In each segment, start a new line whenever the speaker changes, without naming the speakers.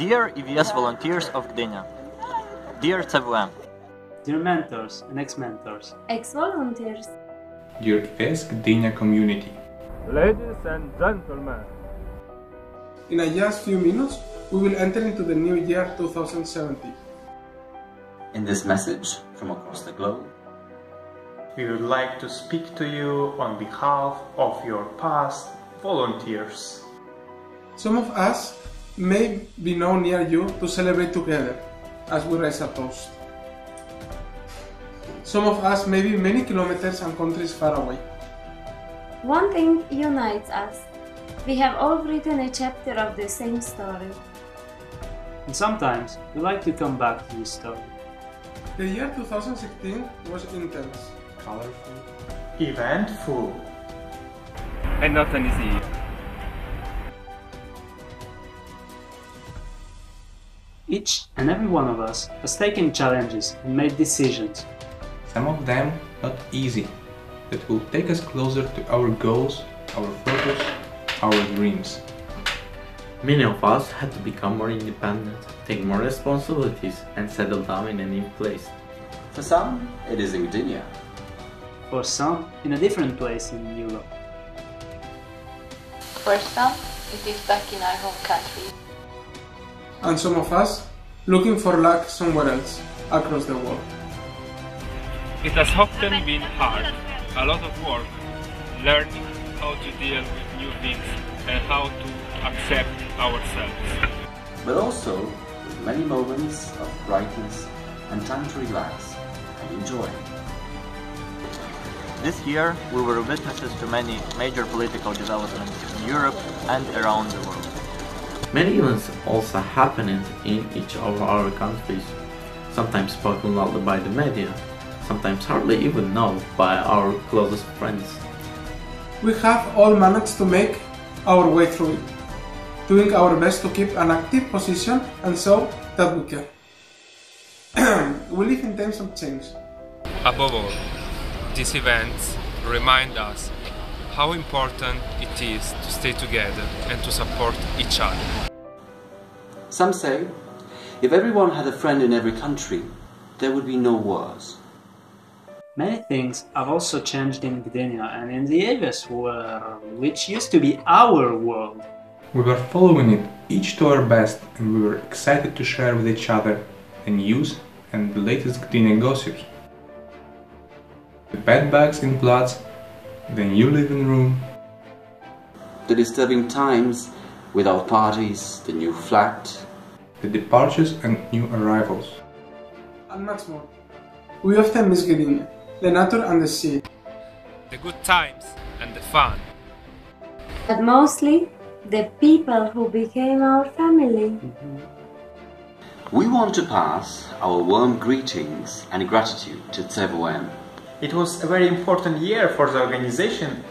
Dear EVS volunteers of Gdynia, dear CWM,
Dear mentors and ex-mentors,
ex-volunteers,
Dear EVS Gdynia community,
Ladies and gentlemen,
In a just few minutes, we will enter into the new year 2017.
In this message from across the globe,
we would like to speak to you on behalf of your past volunteers.
Some of us may be now near you to celebrate together as we raise a toast. Some of us may be many kilometers and countries far away.
one thing unites us. We have all written a chapter of the same story.
and sometimes we like to come back to this story.
The year 2016 was intense.
colorful,
Eventful.
and not an easy year.
Each and every one of us has taken challenges and made decisions.
some of them not easy, that will take us closer to our goals, our purpose, our dreams.
Many of us had to become more independent, take more responsibilities, and settle down in a new place.
for some, it is in Gdynia.
For some, in a different place in Europe.
For some, it is back in our home country.
And some of us looking for luck somewhere else across the world.
It has often been hard, a lot of work, learning how to deal with new things and how to accept ourselves.
but also with many moments of brightness and time to relax and enjoy.
this year we were witnesses to many major political developments in Europe and around the world.
Many events also happening in each of our countries, sometimes spoken loudly by the media, sometimes hardly even known by our closest friends.
We have all managed to make our way through it, doing our best to keep an active position and show that we care. we live in times of change.
Above all, these events remind us how important it is to stay together and to support each other.
Some say, if everyone had a friend in every country, there would be no wars.
Many things have also changed in Gdynia and in the EVS world, which used to be our world.
We were following it each to our best and we were excited to share with each other the news and the latest Gdynia gossips. The bed bugs in plots, the new living room,
The disturbing times without parties, the new flat,
the departures and new arrivals.
And much more. We often miss Gdynia, the nature and the sea.
The good times and the fun.
But mostly, the people who became our family.
we want to pass our warm greetings and gratitude to CWM.
It was a very important year for the organization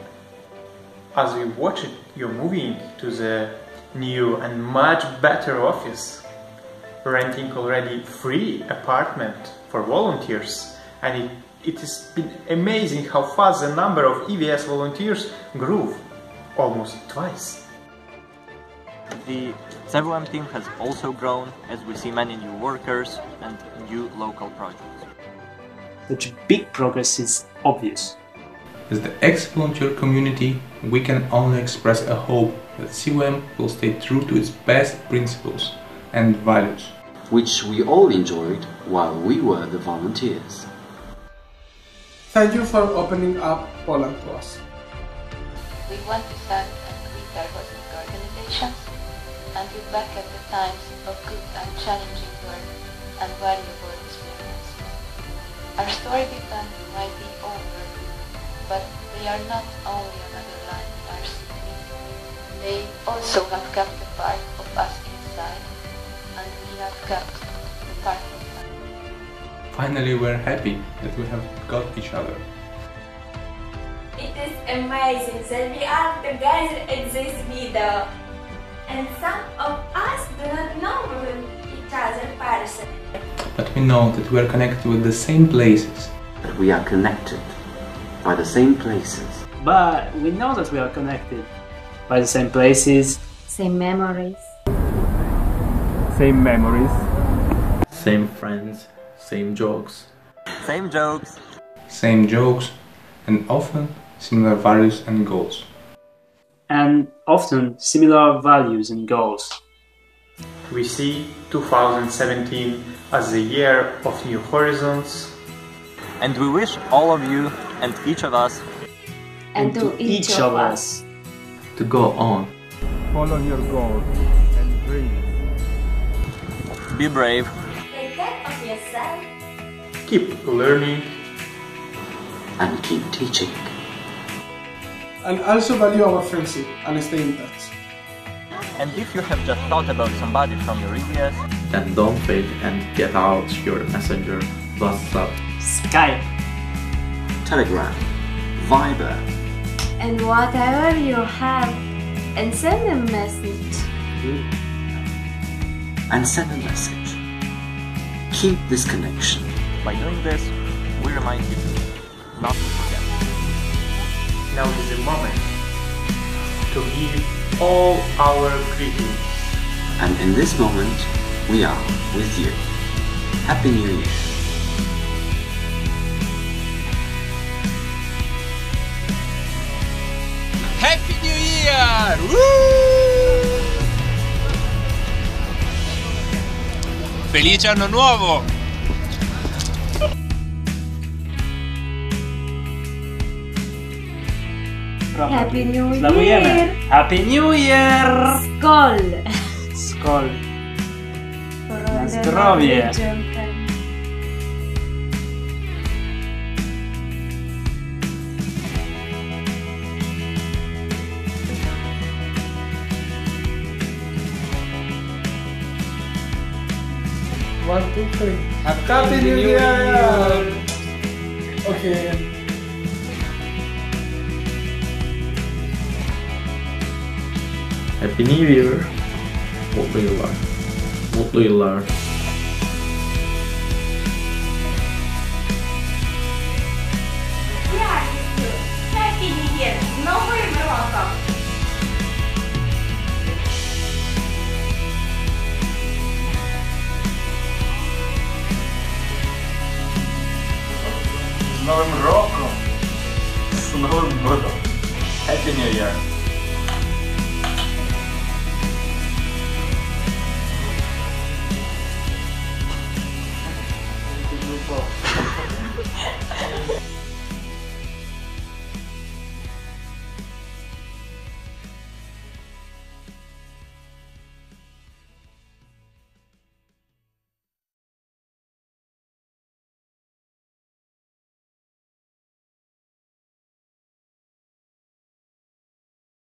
as we watched you moving to the new and much better office, renting already free apartment for volunteers, and it, it has been amazing how fast the number of EVS volunteers grew, almost twice.
The CWM team has also grown as we see many new workers and new local projects.
Such big progress is obvious.
As the ex-volunteer community, we can only express a hope that CWM will stay true to its best principles and values.
which we all enjoyed while we were the volunteers.
Thank you for opening up Poland to us.
We want to thank and greet our hosting organizations and look back at the times of good and challenging work and valuable experiences. Our story began might be over, but they are not only another line in our CV. They also have kept a part of us inside, and we have kept a part of them.
Finally, we're happy that we have got each other.
It is amazing that we are together in this video. And some of
we know that we are connected with the same places.
That we are connected by the same places.
But we know that we are connected by the same places,
Same memories.
same memories,
Same friends, same jokes.
Same jokes.
Same jokes and often similar values and goals.
And often similar values and goals.
We see 2017 as the year of new horizons,
And we wish all of you and each of us
And to each of us.
To go on.
follow your goals and dreams.
be brave,
Take care of yourself.
keep learning,
and keep teaching.
And also value our friendship and stay in touch.
And if you have just thought about somebody from your EVS,
Then don't wait and get out your messenger, WhatsApp,
Skype.
Telegram, Viber,
And whatever you have, and send a message. Hmm.
and send a message. Keep this connection.
by doing this, we remind you not to forget.
now is the moment to give all our greetings.
And in this moment, we are with you. Happy New Year.
Happy New Year! Woo! Felice anno nuovo!
Happy New
Zlagujemy.
Year!
Happy New Year!
Skol!
Skol.
For
Na
all the
zdrowie.
One, two, three. Happy, New, Year! Okay.
Happy New Year. Mutlu yıllar. Mutlu yıllar. С Новым роком! С Новым годом! Happy New Year!